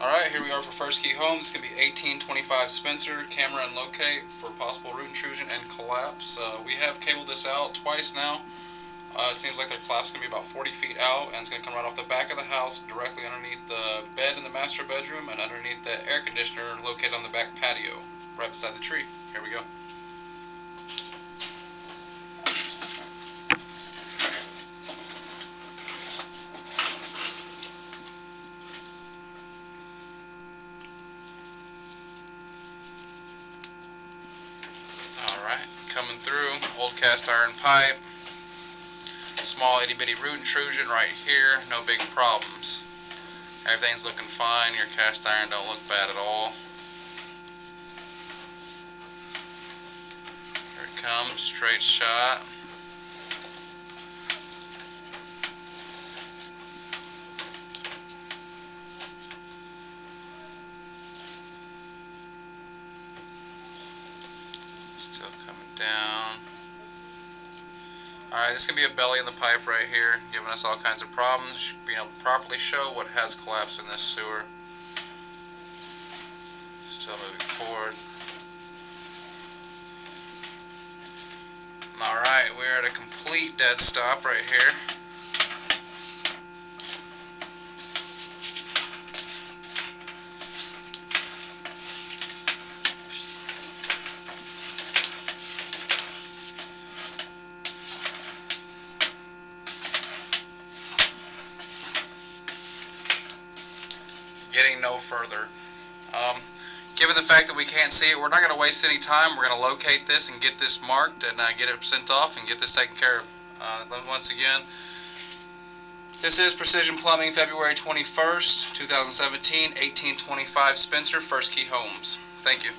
Alright, here we are for First Key Home. Going to be 1825 Spencer, camera and locate for possible root intrusion and collapse. Uh, we have cabled this out twice now. Uh, it seems like their collapse to be about 40 feet out and it's going to come right off the back of the house, directly underneath the bed in the master bedroom and underneath the air conditioner located on the back patio, right beside the tree. Here we go. Alright, coming through, old cast iron pipe, small itty bitty root intrusion right here, no big problems. Everything's looking fine, your cast iron don't look bad at all. Here it comes, straight shot. Still coming down. Alright, this to be a belly in the pipe right here, giving us all kinds of problems, being able to properly show what has collapsed in this sewer. Still moving forward. Alright, we're at a complete dead stop right here. Getting no further. Um, given the fact that we can't see it, we're not going to waste any time. We're going to locate this and get this marked and uh, get it sent off and get this taken care of. Uh, once again, this is Precision Plumbing, February 21st, 2017, 1825 Spencer, First Key Homes. Thank you.